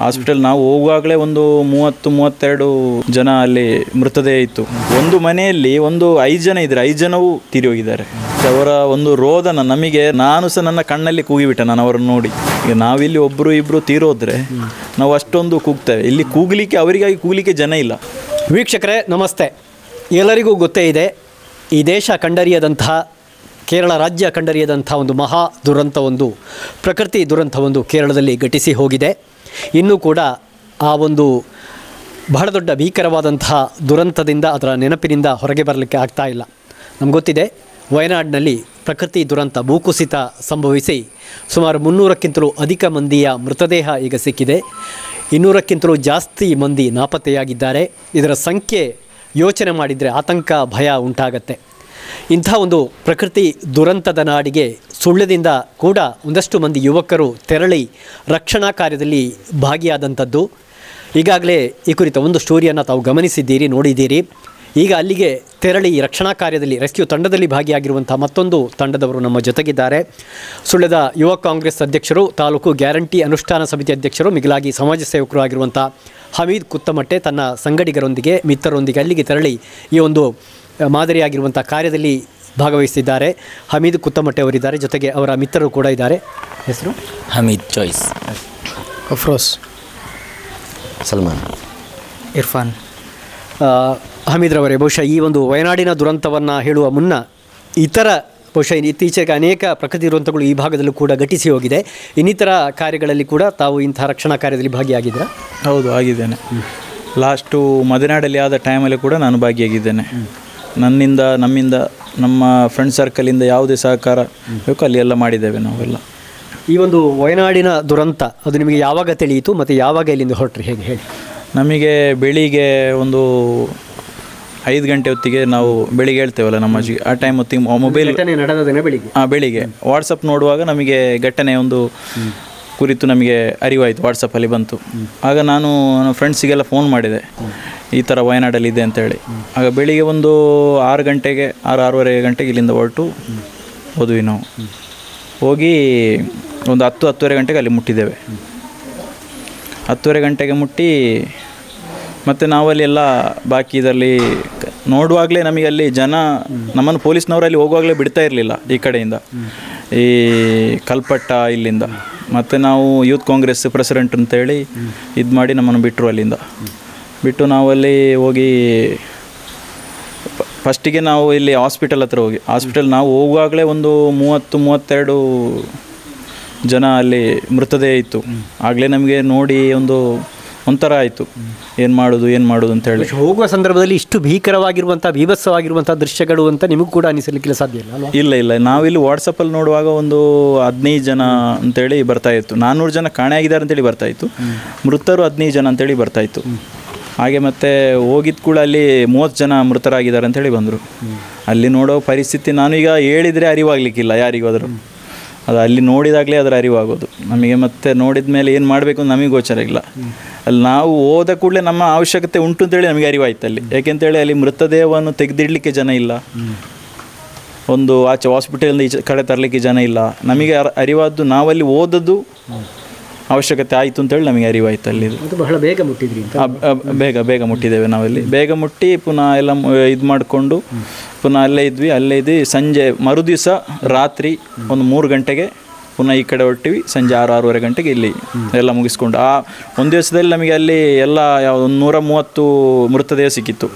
Hospital ನಾವು ಹೋಗುವಾಗಲೇ ಒಂದು ಮೂವತ್ತು, ಮೂವತ್ತೆರಡು ಜನ ಅಲ್ಲಿ ಮೃತದೇಹ ಇತ್ತು. ಒಂದು ಮನೆಯಲ್ಲಿ ಒಂದು ಐದು ಜನ ಇದ್ದಾರೆ, ಐದು ಜನವೂ ತೀರಿ ಹೋಗಿದ್ದಾರೆ. ಅವರ ಒಂದು ರೋದನ ನಮಗೆ, ನಾನು ಸಹ ನನ್ನ ಕಣ್ಣಲ್ಲಿ ಕೂಗಿಬಿಟ್ಟೆ, ನಾನು ಅವರನ್ನು ನೋಡಿ. ಈಗ ನಾವಿಲ್ಲಿ ಒಬ್ಬರು ಇಬ್ಬರು ತೀರೋದ್ರೆ, ನಾವು ಅಷ್ಟೊಂದು ಕೂಗ್ತೇವೆ. ಇಲ್ಲಿ ಕೂಗಲಿಕ್ಕೆ, ಅವರಿಗಾಗಿ ಕೂಗಲಿಕ್ಕೆ ಜನ ಇಲ್ಲ. ವೀಕ್ಷಕರೇ, ನಮಸ್ತೆ. ಎಲ್ಲರಿಗೂ ಗೊತ್ತೇ ಇದೆ, ಈ ದೇಶ ಕಂಡರಿಯದಂತಹ, ಕೇರಳ ರಾಜ್ಯ ಕಂಡರಿಯದಂಥ ಒಂದು ಮಹಾ ದುರಂತ ಒಂದು, ಪ್ರಕೃತಿ ದುರಂತವೊಂದು ಕೇರಳದಲ್ಲಿ ಘಟಿಸಿ ಹೋಗಿದೆ. ಇನ್ನೂ ಕೂಡ ಆ ಒಂದು ಬಹಳ ದೊಡ್ಡ ಭೀಕರವಾದಂತಹ ದುರಂತದಿಂದ ಅದರ ನೆನಪಿನಿಂದ ಹೊರಗೆ ಬರಲಿಕ್ಕೆ ಆಗ್ತಾ ಇಲ್ಲ. ನಮ್ಗೆ ಗೊತ್ತಿದೆ, ವಯನಾಡಿನಲ್ಲಿ ಪ್ರಕೃತಿ ದುರಂತ, ಭೂಕುಸಿತ ಸಂಭವಿಸಿ ಸುಮಾರು ಮುನ್ನೂರಕ್ಕಿಂತಲೂ ಅಧಿಕ ಮಂದಿಯ ಮೃತದೇಹ ಈಗ ಸಿಕ್ಕಿದೆ. ಇನ್ನೂರಕ್ಕಿಂತಲೂ ಜಾಸ್ತಿ ಮಂದಿ ನಾಪತ್ತೆಯಾಗಿದ್ದಾರೆ. ಇದರ ಸಂಖ್ಯೆ ಯೋಚನೆ ಮಾಡಿದರೆ ಆತಂಕ, ಭಯ ಉಂಟಾಗತ್ತೆ. ಇಂಥ ಒಂದು ಪ್ರಕೃತಿ ದುರಂತದ ನಾಡಿಗೆ ಸುಳ್ಯದಿಂದ ಕೂಡ ಒಂದಷ್ಟು ಮಂದಿ ಯುವಕರು ತೆರಳಿ ರಕ್ಷಣಾ ಕಾರ್ಯದಲ್ಲಿ ಭಾಗಿಯಾದಂಥದ್ದು. ಈಗಾಗಲೇ ಈ ಕುರಿತ ಒಂದು ಸ್ಟೋರಿಯನ್ನು ತಾವು ಗಮನಿಸಿದ್ದೀರಿ, ನೋಡಿದ್ದೀರಿ. ಈಗ ಅಲ್ಲಿಗೆ ತೆರಳಿ ರಕ್ಷಣಾ ಕಾರ್ಯದಲ್ಲಿ, ರೆಸ್ಕ್ಯೂ ತಂಡದಲ್ಲಿ ಭಾಗಿಯಾಗಿರುವಂಥ ಮತ್ತೊಂದು ತಂಡದವರು ನಮ್ಮ ಜೊತೆಗಿದ್ದಾರೆ. ಸುಳ್ಳದ ಯುವ ಕಾಂಗ್ರೆಸ್ ಅಧ್ಯಕ್ಷರು, ತಾಲೂಕು ಗ್ಯಾರಂಟಿ ಅನುಷ್ಠಾನ ಸಮಿತಿ ಅಧ್ಯಕ್ಷರು, ಮಿಗಿಲಾಗಿ ಸಮಾಜ ಸೇವಕರು ಆಗಿರುವಂಥ ಹಮೀದ್ ಕುತ್ತಮಟ್ಟೆ ತನ್ನ ಸಂಗಡಿಗರೊಂದಿಗೆ, ಮಿತ್ರರೊಂದಿಗೆ ಅಲ್ಲಿಗೆ ತೆರಳಿ ಈ ಒಂದು ಮಾದರಿಯಾಗಿರುವಂಥ ಕಾರ್ಯದಲ್ಲಿ ಭಾಗವಹಿಸಿದ್ದಾರೆ. ಹಮೀದ್ ಕುತ್ತಮಟ್ಟೆ ಅವರಿದ್ದಾರೆ. ಜೊತೆಗೆ ಅವರ ಮಿತ್ರರು ಕೂಡ ಇದ್ದಾರೆ. ಹೆಸರು? ಹಮೀದ್ ಚಾಯ್ಸ್. ಅಫ್ರೋಸ್ ಸಲ್ಮಾನ್. ಇರ್ಫಾನ್. ಹಮೀದ್ ರವರೇ ಬಹುಶಃ ಈ ಒಂದು ವಯನಾಡಿನ ದುರಂತವನ್ನು ಹೇಳುವ ಮುನ್ನ ಇತರ ಬಹುಶಃ ಇತ್ತೀಚೆಗೆ ಅನೇಕ ಪ್ರಕೃತಿ ದುರಂತಗಳು ಈ ಭಾಗದಲ್ಲೂ ಕೂಡ ಘಟಿಸಿ ಹೋಗಿದೆ. ಇನ್ನಿತರ ಕಾರ್ಯಗಳಲ್ಲಿ ಕೂಡ ತಾವು ಇಂತಹ ರಕ್ಷಣಾ ಕಾರ್ಯದಲ್ಲಿ ಭಾಗಿಯಾಗಿದ್ದೀರಾ? ಹೌದು ಆಗಿದ್ದೇನೆ. ಲಾಸ್ಟು ಮದನಾಡಲ್ಲಿ ಆದ ಟೈಮಲ್ಲಿ ಕೂಡ ನಾನು ಭಾಗಿಯಾಗಿದ್ದೇನೆ. ನನ್ನಿಂದ ನಮ್ಮಿಂದ ನಮ್ಮ ಫ್ರೆಂಡ್ ಸರ್ಕಲಿಂದ ಯಾವುದೇ ಸಹಕಾರ ಬೇಕು ಅಲ್ಲಿ ಎಲ್ಲ ಮಾಡಿದ್ದೇವೆ ನಾವೆಲ್ಲ. ಈ ಒಂದು ವಯನಾಡಿನ ದುರಂತ ಅದು ನಿಮಗೆ ಯಾವಾಗ ತಿಳಿಯಿತು ಮತ್ತು ಯಾವಾಗ ಇಲ್ಲಿಂದ ಹೊರಟ್ರಿ? ಹೇಗೆ ಹೇಳಿ. ನಮಗೆ ಬೆಳಿಗ್ಗೆ ಒಂದು ಐದು ಗಂಟೆ ಹೊತ್ತಿಗೆ ನಾವು ಬೆಳಿಗ್ಗೆ ಹೇಳ್ತೇವಲ್ಲ ನಮ್ಮ ಅಜ್ಜಿ ಆ ಟೈಮ್ ಹೊತ್ತಿಗೆ ಮೊಬೈಲ್ ನಡೆದ ದಿನ ಬೆಳಿಗ್ಗೆ. ಹಾಂ ಬೆಳಿಗ್ಗೆ. ವಾಟ್ಸಪ್ ನೋಡುವಾಗ ನಮಗೆ ಘಟನೆ ಒಂದು ಕುರಿತು ನಮಗೆ ಅರಿವಾಯಿತು ವಾಟ್ಸಪ್ಪಲ್ಲಿ ಬಂತು. ಆಗ ನಾನು ನನ್ನ ಫ್ರೆಂಡ್ಸಿಗೆಲ್ಲ ಫೋನ್ ಮಾಡಿದೆ. ಈ ಥರ ವಯನಾಡಲ್ಲಿ ಇದೆ ಅಂತೇಳಿ. ಆಗ ಬೆಳಿಗ್ಗೆ ಒಂದು ಆರು ಗಂಟೆಗೆ, ಆರು, ಆರೂವರೆ ಗಂಟೆಗೆ ಇಲ್ಲಿಂದ ಹೊರಟು ಹೋದ್ವಿ ನಾವು. ಹೋಗಿ ಒಂದು ಹತ್ತು, ಹತ್ತುವರೆ ಗಂಟೆಗೆ ಅಲ್ಲಿ ಮುಟ್ಟಿದ್ದೇವೆ. ಹತ್ತುವರೆ ಗಂಟೆಗೆ ಮುಟ್ಟಿ ಮತ್ತು ನಾವಲ್ಲಿ ಎಲ್ಲ ಬಾಕಿ ಇದರಲ್ಲಿ ನೋಡುವಾಗಲೇ ನಮಗೆ ಅಲ್ಲಿ ಜನ ನಮ್ಮನ್ನು ಪೊಲೀಸ್ನವರು ಅಲ್ಲಿ ಹೋಗುವಾಗಲೇ ಬಿಡ್ತಾ ಇರಲಿಲ್ಲ ಈ ಕಡೆಯಿಂದ. ಈ ಕಲ್ಪಟ್ಟ ಇಲ್ಲಿಂದ. ಮತ್ತು ನಾವು ಯೂತ್ ಕಾಂಗ್ರೆಸ್ ಪ್ರೆಸಿಡೆಂಟ್ ಅಂತೇಳಿ ಇದು ಮಾಡಿ ನಮ್ಮನ್ನು ಬಿಟ್ಟರು ಅಲ್ಲಿಂದ. ಬಿಟ್ಟು ನಾವಲ್ಲಿ ಹೋಗಿ ಫಸ್ಟಿಗೆ ನಾವು ಇಲ್ಲಿ ಹಾಸ್ಪಿಟಲ್ ಹತ್ರ ಹೋಗಿ, ಹಾಸ್ಪಿಟಲ್ ನಾವು ಹೋಗುವಾಗಲೇ ಒಂದು ಮೂವತ್ತು, ಮೂವತ್ತೆರಡು ಜನ ಅಲ್ಲಿ ಮೃತದೇಹ ಇತ್ತು. ಆಗಲೇ ನಮಗೆ ನೋಡಿ ಒಂದು ಒಂಥರ ಆಯಿತು. ಏನು ಮಾಡೋದು ಏನು ಮಾಡೋದು ಅಂತ ಹೇಳಿ. ಹೋಗುವ ಸಂದರ್ಭದಲ್ಲಿ ಇಷ್ಟು ಭೀಕರವಾಗಿರುವಂಥ ಭೀಭತ್ಸವಾಗಿರುವಂಥ ದೃಶ್ಯಗಳು ಅಂತ ನಿಮಗೂ ಕೂಡ ಅನಿಸಲಿಕ್ಕಿಲ್ಲ ಸಾಧ್ಯ ಇಲ್ಲ ಇಲ್ಲ ಇಲ್ಲ. ನಾವಿಲ್ಲಿ ವಾಟ್ಸಪ್ಪಲ್ಲಿ ನೋಡುವಾಗ ಒಂದು ಹದಿನೈದು ಜನ ಅಂತೇಳಿ ಬರ್ತಾ ಇತ್ತು. ನಾನ್ನೂರು ಜನ ಕಾಣೆಯಾಗಿದ್ದಾರೆ ಅಂತೇಳಿ ಬರ್ತಾ ಇತ್ತು. ಮೃತರು ಹದಿನೈದು ಜನ ಅಂತೇಳಿ ಬರ್ತಾ ಇತ್ತು. ಹಾಗೆ ಮತ್ತೆ ಹೋಗಿದ್ದ ಕೂಡ ಅಲ್ಲಿ ಮೂವತ್ತು ಜನ ಮೃತರಾಗಿದ್ದಾರೆ ಅಂತೇಳಿ ಬಂದರು. ಅಲ್ಲಿ ನೋಡೋ ಪರಿಸ್ಥಿತಿ ನಾನು ಈಗ ಹೇಳಿದರೆ ಅರಿವಾಗಲಿಕ್ಕಿಲ್ಲ ಯಾರಿಗಾದರೂ. ಅದು ಅಲ್ಲಿ ನೋಡಿದಾಗಲೇ ಅದರ ಅರಿವಾಗೋದು. ನಮಗೆ ಮತ್ತೆ ನೋಡಿದ ಮೇಲೆ ಏನು ಮಾಡಬೇಕು ಅಂತ ನಮಗೆ ಗೋಚರ ಇಲ್ಲ. ಅಲ್ಲಿ ನಾವು ಹೋದ ಕೂಡಲೇ ನಮ್ಮ ಅವಶ್ಯಕತೆ ಉಂಟು ಅಂತೇಳಿ ನಮಗೆ ಅರಿವಾಯ್ತು ಅಲ್ಲಿ. ಯಾಕೆಂತೇಳಿ ಅಲ್ಲಿ ಮೃತದೇಹವನ್ನು ತೆಗೆದಿಡಲಿಕ್ಕೆ ಜನ ಇಲ್ಲ. ಒಂದು ಆಚೆ ಹಾಸ್ಪಿಟಲಿಂದ ಈಚೆ ಕಡೆ ತರಲಿಕ್ಕೆ ಜನ ಇಲ್ಲ. ನಮಗೆ ಅರ- ಅರಿವಾದ್ದು ನಾವಲ್ಲಿ ಓದದ್ದು ಅವಶ್ಯಕತೆ ಆಯಿತು ಅಂತೇಳಿ ನಮಗೆ ಅರಿವಾಯ್ತು ಅಲ್ಲಿ. ಬಹಳ ಬೇಗ ಮುಟ್ಟಿದ್ರಿ ಬೇಗ ಬೇಗ ಮುಟ್ಟಿದ್ದೇವೆ ನಾವಲ್ಲಿ. ಬೇಗ ಮುಟ್ಟಿ ಪುನಃ ಎಲ್ಲ ಇದು ಮಾಡಿಕೊಂಡು ಪುನಃ ಅಲ್ಲೇ ಇದ್ವಿ ಅಲ್ಲೇ ಇದ್ವಿ ಸಂಜೆ ಮರುದಿವಸ ರಾತ್ರಿ ಒಂದು ಮೂರು ಗಂಟೆಗೆ ಪುನಃ ಈ ಕಡೆ ಹೊರಟಿವಿ, ಸಂಜೆ ಆರು ಆರೂವರೆ ಗಂಟೆಗೆ ಇಲ್ಲಿ ಎಲ್ಲ ಮುಗಿಸ್ಕೊಂಡು. ಆ ಒಂದು ದಿವಸದಲ್ಲಿ ನಮಗೆ ಅಲ್ಲಿ ಎಲ್ಲ ಒಂದು ನೂರ ಮೂವತ್ತು ಮೃತದೇಹ ಸಿಕ್ಕಿತ್ತು.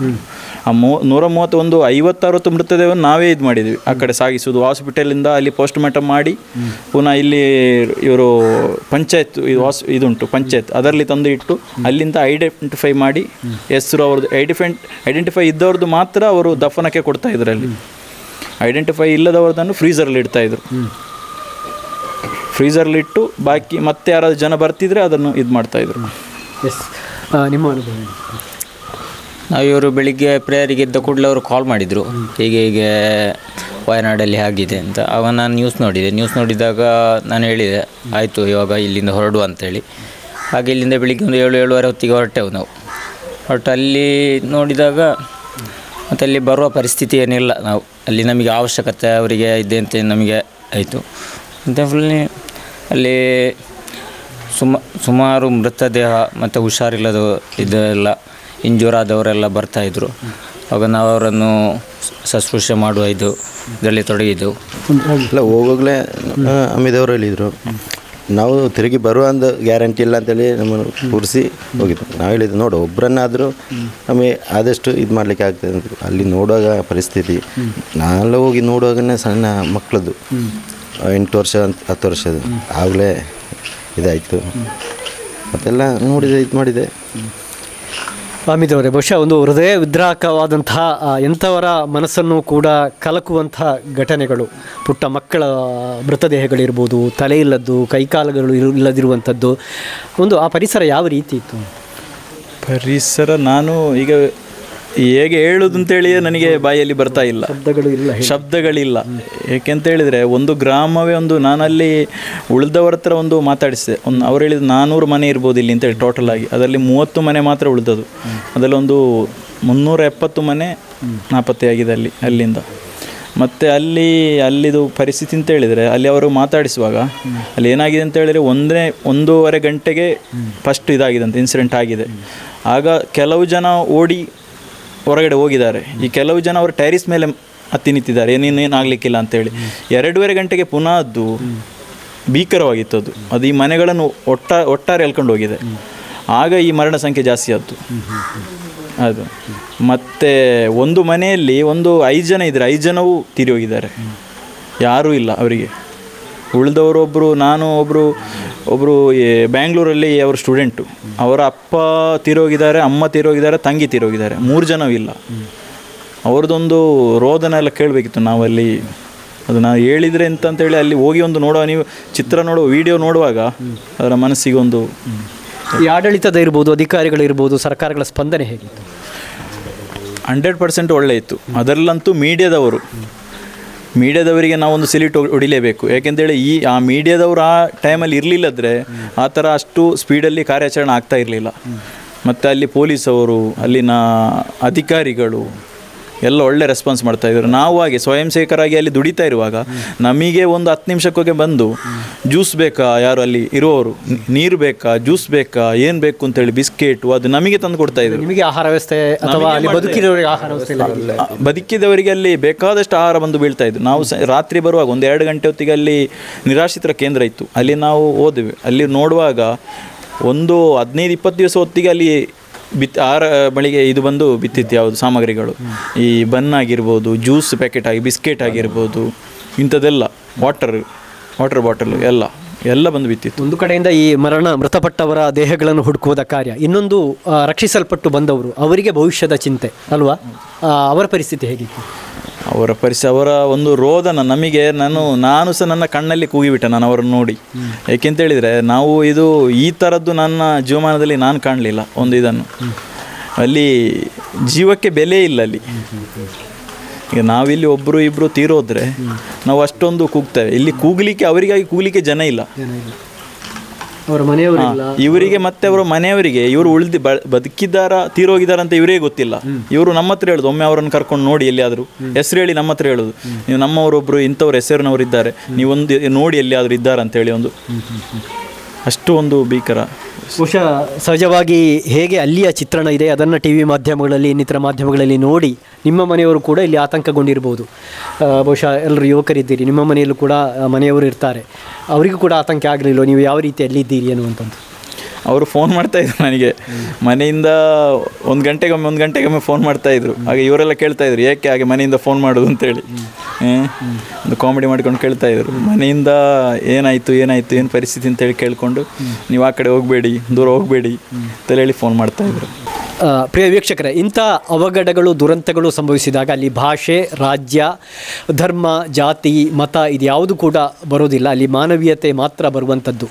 ಆ ಮೂ, ನೂರ ಮೂವತ್ತು ಒಂದು ಐವತ್ತು ಅರವತ್ತು ಮೃತದೇಹವನ್ನು ನಾವೇ ಇದು ಮಾಡಿದ್ವಿ. ಆ ಕಡೆ ಸಾಗಿಸೋದು ಹಾಸ್ಪಿಟಲಿಂದ ಅಲ್ಲಿ ಪೋಸ್ಟ್ ಮಾರ್ಟಮ್ ಮಾಡಿ ಪುನಃ ಇಲ್ಲಿ ಇವರು ಪಂಚಾಯತ್ ಇದು ಹಾಸ್, ಇದುಂಟು, ಪಂಚಾಯತ್ ಅದರಲ್ಲಿ ತಂದು ಇಟ್ಟು ಅಲ್ಲಿಂದ ಐಡೆಂಟಿಫೈ ಮಾಡಿ ಹೆಸರು ಅವ್ರದ್ದು, ಐಡೆಂಟಿಫೈ ಐಡೆಂಟಿಫೈ ಇದ್ದವ್ರದ್ದು ಮಾತ್ರ ಅವರು ದಫನಕ್ಕೆ ಕೊಡ್ತಾ ಅಲ್ಲಿ ಐಡೆಂಟಿಫೈ ಇಲ್ಲದವ್ರದನ್ನು ಫ್ರೀಸರಲ್ಲಿ ಇಡ್ತಾ ಇಟ್ಟು ಬಾಕಿ ಮತ್ತೆ ಯಾರಾದ್ರು ಜನ ಬರ್ತಿದ್ರೆ ಅದನ್ನು ಇದು ಮಾಡ್ತಾ ಇದ್ರು. ಎಸ್ ನಿಮ್ಮ ಅನುಭವ ನಾವು ಇವರು ಬೆಳಿಗ್ಗೆ ಪ್ರೇಯರಿಗೆ ಇದ್ದ ಕೂಡಲೇ ಅವರು ಕಾಲ್ ಮಾಡಿದರು. ಹೀಗೆ ಹೀಗೆ ವಯನಾಡಲ್ಲಿ ಆಗಿದೆ ಅಂತ. ಆವಾಗ ನಾನು ನ್ಯೂಸ್ ನೋಡಿದೆ. ನ್ಯೂಸ್ ನೋಡಿದಾಗ ನಾನು ಹೇಳಿದೆ ಆಯಿತು ಇವಾಗ ಇಲ್ಲಿಂದ ಹೊರಡು ಅಂತೇಳಿ. ಹಾಗೆ ಇಲ್ಲಿಂದ ಬೆಳಿಗ್ಗೆ ಒಂದು ಏಳು ಏಳುವರೆ ಹೊತ್ತಿಗೆ ಹೊರಟೆವು ನಾವು. ಹೊರಟು ಅಲ್ಲಿ ನೋಡಿದಾಗ ಮತ್ತು ಅಲ್ಲಿ ಬರುವ ಪರಿಸ್ಥಿತಿ ಏನಿಲ್ಲ ನಾವು. ಅಲ್ಲಿ ನಮಗೆ ಅವಶ್ಯಕತೆ ಅವರಿಗೆ ಇದೆ ಅಂತ ನಮಗೆ ಆಯಿತು. ಫುಲ್ಲಿ ಅಲ್ಲಿ ಸುಮ, ಸುಮಾರು ಮೃತದೇಹ ಮತ್ತು ಹುಷಾರಿಲ್ಲದ ಇದೆಲ್ಲ ಇಂಜೂರ್ ಆದವರೆಲ್ಲ ಬರ್ತಾಯಿದ್ರು ಆಗ ನಾವು ಅವರನ್ನು ಶುಶ್ರೂಷೆ ಮಾಡುವ ಇದು ಇದರಲ್ಲಿ ತೊಡಗಿದ್ದು. ಇಲ್ಲ ಹೋಗೋಗ್ಲೇ ಅಮ್ಮಿದವರು ಹೇಳಿದರು. ನಾವು ತಿರುಗಿ ಬರುವ ಒಂದು ಗ್ಯಾರಂಟಿ ಇಲ್ಲ ಅಂತೇಳಿ ನಮ್ಮನ್ನು ಕೂರಿಸಿ ಹೋಗಿದ್ದು ನಾವು ಹೇಳಿದ್ದು, ನೋಡು ಒಬ್ಬರನ್ನಾದರೂ ನಮಗೆ ಆದಷ್ಟು ಇದು ಮಾಡಲಿಕ್ಕೆ ಆಗ್ತದೆ ಅಂತ ಅಲ್ಲಿ ನೋಡುವಾಗ ಪರಿಸ್ಥಿತಿ, ನಾನೆಲ್ಲ ಹೋಗಿ ನೋಡುವಾಗನೇ ಸಣ್ಣ ಮಕ್ಕಳದ್ದು ಎಂಟು ವರ್ಷ ಅಂತ ಹತ್ತು ವರ್ಷದ ಆಗಲೇ ಇದಾಯಿತು. ಮತ್ತೆಲ್ಲ ನೋಡಿದೆ ಇದು ಮಾಡಿದೆ. ಅಮಿತ್ ಅವರೇ ಬಹುಶಃ ಒಂದು ಹೃದಯ ವಿದ್ರಾಕವಾದಂತಹ ಎಂಥವರ ಮನಸ್ಸನ್ನು ಕೂಡ ಕಲಕುವಂತಹ ಘಟನೆಗಳು ಪುಟ್ಟ ಮಕ್ಕಳ ಮೃತದೇಹಗಳಿರ್ಬೋದು ತಲೆ ಇಲ್ಲದ್ದು ಕೈಕಾಲುಗಳು ಇರು- ಇಲ್ಲದಿರುವಂಥದ್ದು ಒಂದು ಆ ಪರಿಸರ ಯಾವ ರೀತಿ ಇತ್ತು? ಪರಿಸರ ನಾನು ಈಗ ಹೇಗೆ ಹೇಳುದು ಅಂತೇಳಿಯೇ ನನಗೆ ಬಾಯಲ್ಲಿ ಬರ್ತಾ ಇಲ್ಲ. ಶಬ್ದಗಳು ಇಲ್ಲ ಶಬ್ದಗಳಿಲ್ಲ. ಏಕೆಂತ ಹೇಳಿದರೆ ಒಂದು ಗ್ರಾಮವೇ ಒಂದು ನಾನಲ್ಲಿ ಉಳಿದವರ ಹತ್ರ ಒಂದು ಮಾತಾಡಿಸಿದೆ. ಒಂದು ಅವ್ರು ಹೇಳಿದ ನಾನ್ನೂರು ಮನೆ ಇರ್ಬೋದು ಇಲ್ಲಿ ಅಂತೇಳಿ ಟೋಟಲ್ ಆಗಿ. ಅದರಲ್ಲಿ ಮೂವತ್ತು ಮನೆ ಮಾತ್ರ ಉಳಿದದು ಅದರಲ್ಲೊಂದು ಮುನ್ನೂರ ಎಪ್ಪತ್ತು ಮನೆ ನಾಪತ್ತೆಯಾಗಿದೆ ಅಲ್ಲಿ ಅಲ್ಲಿಂದ. ಮತ್ತು ಅಲ್ಲಿ ಅಲ್ಲಿದು ಪರಿಸ್ಥಿತಿ ಅಂತ ಹೇಳಿದರೆ ಅಲ್ಲಿ ಅವರು ಮಾತಾಡಿಸುವಾಗ ಅಲ್ಲಿ ಏನಾಗಿದೆ ಅಂತ ಹೇಳಿದರೆ ಒಂದನೇ ಒಂದೂವರೆ ಗಂಟೆಗೆ ಫಸ್ಟ್ ಇದಾಗಿದೆ ಅಂತ ಇನ್ಸಿಡೆಂಟ್ ಆಗಿದೆ. ಆಗ ಕೆಲವು ಜನ ಓಡಿ ಹೊರಗಡೆ ಹೋಗಿದ್ದಾರೆ. ಈ ಕೆಲವು ಜನ ಅವರು ಟೈರಿಸ್ ಮೇಲೆ ಹತ್ತಿ ನಿಂತಿದ್ದಾರೆ. ಏನೇನೇನು ಆಗಲಿಕ್ಕಿಲ್ಲ ಅಂತೇಳಿ. ಎರಡೂವರೆ ಗಂಟೆಗೆ ಪುನಃ ಅದು ಭೀಕರವಾಗಿತ್ತು ಅದು. ಅದು ಈ ಮನೆಗಳನ್ನು ಒಟ್ಟ, ಒಟ್ಟಾರೆ ಎಳ್ಕೊಂಡು ಹೋಗಿದೆ. ಆಗ ಈ ಮರಣ ಸಂಖ್ಯೆ ಜಾಸ್ತಿ ಆಯಿತು. ಅದು. ಮತ್ತು ಒಂದು ಮನೆಯಲ್ಲಿ ಒಂದು ಐದು ಜನ ಇದ್ದಾರೆ ಐದು ಜನವೂ ತೀರಿ ಹೋಗಿದ್ದಾರೆ. ಯಾರೂ ಇಲ್ಲ ಅವರಿಗೆ. ಉಳಿದವರು ಒಬ್ಬರು ನಾನು ಒಬ್ಬರು ಒಬ್ಬರು ಬ್ಯಾಂಗ್ಳೂರಲ್ಲಿ ಅವರು ಸ್ಟೂಡೆಂಟು ಅವರ ಅಪ್ಪ ತೀರೋಗಿದ್ದಾರೆ ಅಮ್ಮ ತೀರೋಗಿದ್ದಾರೆ ತಂಗಿ ತೀರೋಗಿದ್ದಾರೆ. ಮೂರು ಜನವಿಲ್ಲ ಅವ್ರದ್ದೊಂದು ರೋದನ ಎಲ್ಲ ಕೇಳಬೇಕಿತ್ತು ನಾವಲ್ಲಿ. ಅದು ನಾನು ಹೇಳಿದರೆ ಅಂತ ಅಂತೇಳಿ ಅಲ್ಲಿ ಹೋಗಿ ಒಂದು ನೋಡುವ ನೀವು ಚಿತ್ರ ನೋಡುವ ವಿಡಿಯೋ ನೋಡುವಾಗ ಅದರ ಮನಸ್ಸಿಗೆ ಒಂದು ಈ ಆಡಳಿತದ ಇರ್ಬೋದು ಅಧಿಕಾರಿಗಳಿರ್ಬೋದು ಸರ್ಕಾರಗಳ ಸ್ಪಂದನೆ ಹೇಗಿತ್ತು? ಹಂಡ್ರೆಡ್ ಪರ್ಸೆಂಟ್ ಒಳ್ಳೆ ಇತ್ತು. ಅದರಲ್ಲಂತೂ ಮೀಡಿಯಾದವರು ಮೀಡಿಯಾದವರಿಗೆ ನಾವೊಂದು ಸಿಲಿಟ್ ಹೊಡಿಲೇಬೇಕು. ಯಾಕೆಂತೇಳಿ ಈ, ಆ ಮೀಡಿಯಾದವರು ಆ ಟೈಮಲ್ಲಿ ಇರಲಿಲ್ಲದ್ರೆ ಆ ಥರ ಅಷ್ಟು ಸ್ಪೀಡಲ್ಲಿ ಕಾರ್ಯಾಚರಣೆ ಆಗ್ತಾ ಇರಲಿಲ್ಲ. ಮತ್ತು ಅಲ್ಲಿ ಪೊಲೀಸವರು, ಅಲ್ಲಿನ ಅಧಿಕಾರಿಗಳು ಎಲ್ಲ ಒಳ್ಳೆ ರೆಸ್ಪಾನ್ಸ್ ಮಾಡ್ತಾ ಇದ್ರು. ನಾವು ಹಾಗೆ ಸ್ವಯಂ ಸೇವಕರಾಗಿ ಅಲ್ಲಿ ದುಡಿತಾ ಇರುವಾಗ ನಮಗೆ ಒಂದು ಹತ್ತು ನಿಮಿಷಕ್ಕೋಗೆ ಬಂದು ಜ್ಯೂಸ್ ಬೇಕಾ? ಯಾರು ಅಲ್ಲಿ ಇರುವವರು? ನಿ- ನೀರು ಬೇಕಾ? ಜ್ಯೂಸ್ ಬೇಕಾ? ಏನು ಬೇಕು ಅಂತೇಳಿ ಬಿಸ್ಕೆಟು ಅದು ನಮಗೆ ತಂದು ಕೊಡ್ತಾ ಇದ್ರು. ನಿಮಗೆ ಆಹಾರ ವ್ಯವಸ್ಥೆ ಅಥವಾ ಅಲ್ಲಿ ಬದುಕಿರೋರಿಗೆ ಆಹಾರ ವ್ಯವಸ್ಥೆ ಇಲ್ಲ? ಬದುಕಿದವರಿಗೆ ಅಲ್ಲಿ ಬೇಕಾದಷ್ಟು ಆಹಾರ ಬಂದು ಬೀಳ್ತಾ ಇದ್ರು. ನಾವು ರಾತ್ರಿ ಬರುವಾಗ ಒಂದು ಎರಡು ಗಂಟೆ ಹೊತ್ತಿಗೆ ಅಲ್ಲಿ ನಿರಾಶ್ರಿತರ ಕೇಂದ್ರ ಇತ್ತು. ಅಲ್ಲಿ ನಾವು ಹೋದ್ವಿ. ಅಲ್ಲಿ ನೋಡುವಾಗ ಒಂದು ಹದಿನೈದು ಇಪ್ಪತ್ತು ದಿವಸ ಹೊತ್ತಿಗೆ ಅಲ್ಲಿ ಬಿತ್ ಆರ ಮಳಿಗೆ ಇದು ಬಂದು ಬಿತ್ತಿತ್ತು ಯಾವುದು ಸಾಮಗ್ರಿಗಳು. ಈ ಬನ್ ಆಗಿರ್ಬೋದು ಜ್ಯೂಸ್ ಪ್ಯಾಕೆಟ್ ಆಗಿ ಬಿಸ್ಕೆಟ್ ಆಗಿರ್ಬೋದು, ಇಂಥದ್ದೆಲ್ಲ ವಾಟರ್ ವಾಟರ್ ಬಾಟಲ್ ಎಲ್ಲ ಎಲ್ಲ ಬಂದು ಬಿತ್ತಿತ್ತು. ಒಂದು ಕಡೆಯಿಂದ ಈ ಮರಣ ಮೃತಪಟ್ಟವರ ದೇಹಗಳನ್ನು ಹುಡುಕುವುದ ಕಾರ್ಯ, ಇನ್ನೊಂದು ರಕ್ಷಿಸಲ್ಪಟ್ಟು ಬಂದವರು, ಅವರಿಗೆ ಭವಿಷ್ಯದ ಚಿಂತೆ, ಅಲ್ವಾ? ಅವರ ಪರಿಸ್ಥಿತಿ ಹೇಗಿತ್ತು? ಅವರ ಪರಿಸರ ಅವರ ಒಂದು ರೋದನ ನಮಗೆ ನಾನು ನಾನು ಸಹ ನನ್ನ ಕಣ್ಣಲ್ಲಿ ಕೂಗಿಬಿಟ್ಟೆ ನಾನು ಅವರನ್ನು ನೋಡಿ. ಹೇಳಿದರೆ ನಾವು ಇದು ಈ ಥರದ್ದು ನನ್ನ ಜೀವಮಾನದಲ್ಲಿ ನಾನು ಕಾಣಲಿಲ್ಲ ಒಂದು ಇದನ್ನು. ಅಲ್ಲಿ ಜೀವಕ್ಕೆ ಬೆಲೆ ಇಲ್ಲ ಅಲ್ಲಿ. ಈಗ ನಾವಿಲ್ಲಿ ಒಬ್ಬರು ಇಬ್ಬರು ತೀರೋದ್ರೆ ನಾವು ಅಷ್ಟೊಂದು ಕೂಗ್ತೇವೆ. ಇಲ್ಲಿ ಕೂಗಲಿಕ್ಕೆ, ಅವರಿಗಾಗಿ ಕೂಗಲಿಕ್ಕೆ ಜನ ಇಲ್ಲ. ಇವರಿಗೆ ಮತ್ತೆ ಅವರ ಮನೆಯವರಿಗೆ ಇವರು ಉಳಿದು ಬದುಕಿದ್ದಾರ ತೀರೋಗಿದಾರ ಅಂತ ಇವರೇ ಗೊತ್ತಿಲ್ಲ. ಇವರು ನಮ್ಮ ಹತ್ರ ಹೇಳುದು ಒಮ್ಮೆ ಅವರನ್ನು ಕರ್ಕೊಂಡು ನೋಡಿ ಎಲ್ಲಿಯಾದರೂ. ಹೆಸರು ಹೇಳಿ ನಮ್ಮ ಹತ್ರ ಹೇಳುದು ನೀವು ನಮ್ಮವರೊಬ್ರು ಇಂಥವ್ರ ಹೆಸರಿನವರು ಇದ್ದಾರೆ ನೀವೊಂದು ನೋಡಿ ಎಲ್ಲಿಯಾದರೂ ಇದ್ದಾರೆ ಅಂತೇಳಿ ಒಂದು. ಅಷ್ಟು ಒಂದು ಭೀಕರ. ಬಹುಶಃ ಸಹಜವಾಗಿ ಹೇಗೆ ಅಲ್ಲಿಯ ಚಿತ್ರಣ ಇದೆ, ಅದನ್ನು ಟಿ ವಿ ಮಾಧ್ಯಮಗಳಲ್ಲಿ, ಇನ್ನಿತರ ಮಾಧ್ಯಮಗಳಲ್ಲಿ ನೋಡಿ ನಿಮ್ಮ ಮನೆಯವರು ಕೂಡ ಇಲ್ಲಿ ಆತಂಕಗೊಂಡಿರ್ಬೋದು. ಬಹುಶಃ ಎಲ್ಲರೂ ಯುವಕರಿದ್ದೀರಿ, ನಿಮ್ಮ ಮನೆಯಲ್ಲೂ ಕೂಡ ಮನೆಯವರು ಇರ್ತಾರೆ. ಅವರಿಗೂ ಕೂಡ ಆತಂಕ ಆಗಲಿಲ್ಲ ನೀವು ಯಾವ ರೀತಿ ಅಲ್ಲಿದ್ದೀರಿ ಅನ್ನುವಂಥದ್ದು ಅವರು ಫೋನ್ ಮಾಡ್ತಾ ಇದ್ರು ನನಗೆ. ಮನೆಯಿಂದ ಒಂದು ಗಂಟೆಗೊಮ್ಮೆ ಒಂದು ಗಂಟೆಗೊಮ್ಮೆ ಫೋನ್ ಮಾಡ್ತಾ ಇದ್ರು. ಹಾಗೆ ಇವರೆಲ್ಲ ಕೇಳ್ತಾ ಇದ್ರು ಏಕೆ ಹಾಗೆ ಮನೆಯಿಂದ ಫೋನ್ ಮಾಡೋದು ಅಂತೇಳಿ? ಒಂದು ಕಾಮಿಡಿ ಮಾಡ್ಕೊಂಡು ಕೇಳ್ತಾ ಇದ್ರು. ಮನೆಯಿಂದ ಏನಾಯಿತು ಏನಾಯಿತು ಏನು ಪರಿಸ್ಥಿತಿ ಅಂತೇಳಿ ಕೇಳಿಕೊಂಡು ನೀವು ಆ ಕಡೆ ಹೋಗಬೇಡಿ ದೂರ ಹೋಗಬೇಡಿ ಅಂತ ಹೇಳಿ ಫೋನ್ ಮಾಡ್ತಾ ಇದ್ರು. ಪ್ರಿಯ ವೀಕ್ಷಕರೇ ಇಂಥ ಅವಘಡಗಳು ದುರಂತಗಳು ಸಂಭವಿಸಿದಾಗ ಅಲ್ಲಿ ಭಾಷೆ ರಾಜ್ಯ ಧರ್ಮ ಜಾತಿ ಮತ ಇದು ಯಾವುದು ಕೂಡ ಬರೋದಿಲ್ಲ. ಅಲ್ಲಿ ಮಾನವೀಯತೆ ಮಾತ್ರ ಬರುವಂಥದ್ದು.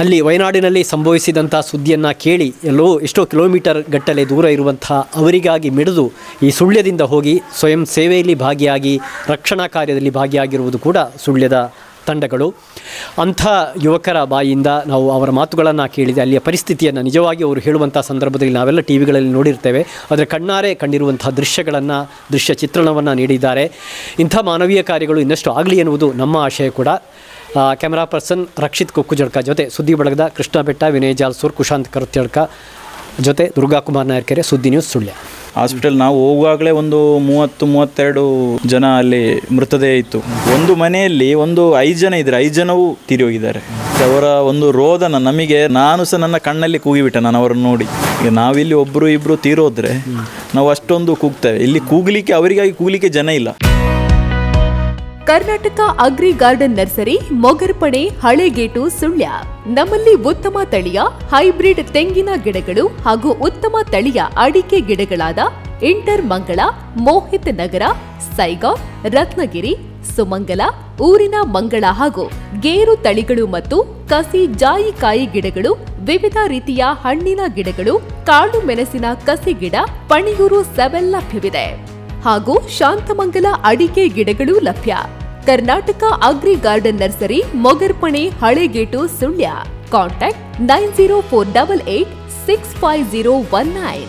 ಅಲ್ಲಿ ವಯನಾಡಿನಲ್ಲಿ ಸಂಭವಿಸಿದಂಥ ಸುದ್ದಿಯನ್ನು ಕೇಳಿ ಎಲ್ಲೋ ಎಷ್ಟೋ ಕಿಲೋಮೀಟರ್ ಗಟ್ಟಲೆ ದೂರ ಇರುವಂತಹ ಅವರಿಗಾಗಿ ಮಿಡಿದು ಈ ಸುಳ್ಯದಿಂದ ಹೋಗಿ ಸ್ವಯಂ ಸೇವೆಯಲ್ಲಿ ಭಾಗಿಯಾಗಿ, ರಕ್ಷಣಾ ಕಾರ್ಯದಲ್ಲಿ ಭಾಗಿಯಾಗಿರುವುದು ಕೂಡ ಸುಳ್ಯದ ತಂಡಗಳು. ಅಂಥ ಯುವಕರ ಬಾಯಿಯಿಂದ ನಾವು ಅವರ ಮಾತುಗಳನ್ನು ಕೇಳಿದೆ. ಅಲ್ಲಿಯ ಪರಿಸ್ಥಿತಿಯನ್ನು ನಿಜವಾಗಿ ಅವರು ಹೇಳುವಂಥ ಸಂದರ್ಭದಲ್ಲಿ ನಾವೆಲ್ಲ ಟಿ ವಿಗಳಲ್ಲಿ ನೋಡಿರ್ತೇವೆ. ಆದರೆ ಕಣ್ಣಾರೆ ಕಂಡಿರುವಂಥ ದೃಶ್ಯಗಳನ್ನು, ದೃಶ್ಯ ಚಿತ್ರಣವನ್ನು ನೀಡಿದ್ದಾರೆ. ಇಂಥ ಮಾನವೀಯ ಕಾರ್ಯಗಳು ಇನ್ನಷ್ಟು ಆಗಲಿ ಎನ್ನುವುದು ನಮ್ಮ ಆಶಯ ಕೂಡ. ಕ್ಯಾಮರಾ ಪರ್ಸನ್ ರಕ್ಷಿತ್ ಕುಕ್ಕುಜಡ್ಕ ಜೊತೆ ಸುದ್ದಿ ಬಳಗದ ಕೃಷ್ಣ ಬೆಟ್ಟ, ವಿನಯ್ ಜಾಲ್ಸೂರ್, ಕುಶಾಂತ್ ಕರ್ತ್ಯಡ್ಕ ಜೊತೆ ದುರ್ಗಾ ಕುಮಾರ್ ನಾಯರ್ಕೆರೆ ಸುದ್ದಿ ನ್ಯೂಸ್ ಸುಳ್ಯ. ಹಾಸ್ಪಿಟಲ್ ನಾವು ಹೋಗುವಾಗಲೇ ಒಂದು ಮೂವತ್ತು, ಮೂವತ್ತೆರಡು ಜನ ಅಲ್ಲಿ ಮೃತದೇಹ ಇತ್ತು. ಒಂದು ಮನೆಯಲ್ಲಿ ಒಂದು ಐದು ಜನ ಇದ್ದಾರೆ ಐದು ಜನವೂ ತೀರಿ ಹೋಗಿದ್ದಾರೆ ಅವರ ಒಂದು ರೋದನ ನಮಗೆ ನಾನು ಸಹ ನನ್ನ ಕಣ್ಣಲ್ಲಿ ಕೂಗಿಬಿಟ್ಟೆ ನಾನು ಅವರನ್ನು ನೋಡಿ. ಈಗ ನಾವಿಲ್ಲಿ ಒಬ್ಬರು ಇಬ್ಬರು ತೀರೋದ್ರೆ ನಾವು ಅಷ್ಟೊಂದು ಕೂಗ್ತೇವೆ. ಇಲ್ಲಿ ಕೂಗಲಿಕ್ಕೆ ಅವರಿಗಾಗಿ ಕೂಗಲಿಕ್ಕೆ ಜನ ಇಲ್ಲ. Karnataka agri garden nursery Mogarpane Halegate, Sullia. ನಮ್ಮಲ್ಲಿ ಉತ್ತಮ ತಳಿಯ, ಹೈಬ್ರಿಡ್ ತೆಂಗಿನ ಗಿಡಗಳು ಹಾಗೂ ಉತ್ತಮ ತಳಿಯ ಅಡಿಕೆ ಗಿಡಗಳಾದ ಇಂಟರ್ ಮಂಗಳ, ಮೋಹಿತ್ ನಗರ ಸೈಗಾ ರತ್ನಗಿರಿ, ಸುಮಂಗಲ, ಊರಿನ ಮಂಗಳ ಹಾಗೂ ಗೇರು ತಳಿಗಳು ಮತ್ತು ಕಸಿ ಜಾಯಿಕಾಯಿ ಗಿಡಗಳು, ವಿವಿಧ ರೀತಿಯ ಹಣ್ಣಿನ ಗಿಡಗಳು, ಕಾಳು ಮೆಣಸಿನ ಕಸಿ ಗಿಡ, ಪಣಿಯೂರು ಸವೆಲ್ಲ ಲಭ್ಯವಿದೆ ಹಾಗೂ ಶಾಂತಮಂಗಲ ಅಡಿಕೆ ಗಿಡಗಳು ಲಭ್ಯ. Karnataka agri garden nursery, Mogarpane Halegate Sullia. Contact nine zero four double eight six five zero one nine.